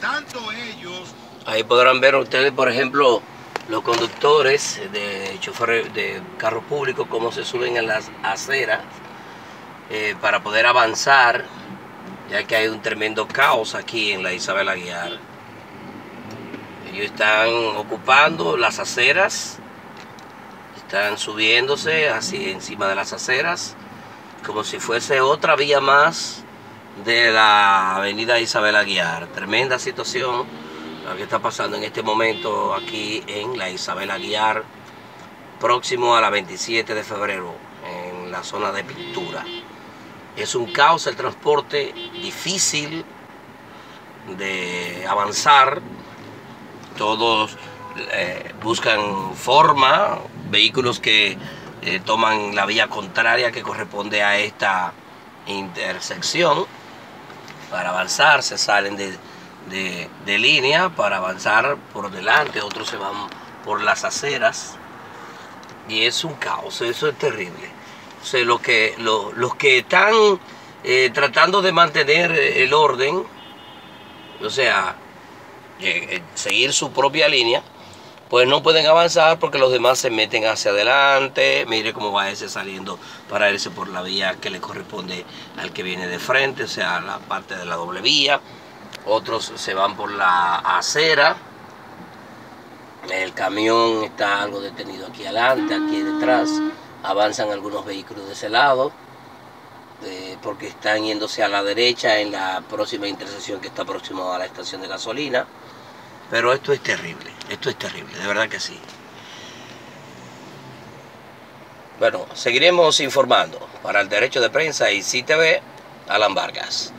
tanto ellos... Ahí podrán ver ustedes, por ejemplo, los conductores de choferes de carros públicos, cómo se suben en las aceras eh, para poder avanzar, ya que hay un tremendo caos aquí en la Isabel Aguiar. Ellos están ocupando las aceras, están subiéndose así encima de las aceras, como si fuese otra vía más de la avenida Isabel Aguiar. Tremenda situación la que está pasando en este momento aquí en la Isabel Aguiar, próximo a la 27 de febrero, en la zona de pintura. Es un caos el transporte, difícil de avanzar. Todos eh, buscan forma, vehículos que eh, toman la vía contraria que corresponde a esta intersección para avanzar, se salen de, de, línea para avanzar por delante, otros se van por las aceras y es un caos, eso es terrible. O sea, lo que, los que están eh, tratando de mantener el orden, o sea, eh, eh, seguir su propia línea, pues no pueden avanzar porque los demás se meten hacia adelante. Mire cómo va ese saliendo para irse por la vía que le corresponde al que viene de frente, o sea, la parte de la doble vía. Otros se van por la acera. El camión está algo detenido aquí adelante, aquí detrás. Avanzan algunos vehículos de ese lado. Eh, porque están yéndose a la derecha en la próxima intersección que está próximo a la estación de gasolina. Pero esto es terrible, esto es terrible, de verdad que sí. Bueno, seguiremos informando para el derecho de prensa y CTV, Alan Vargas.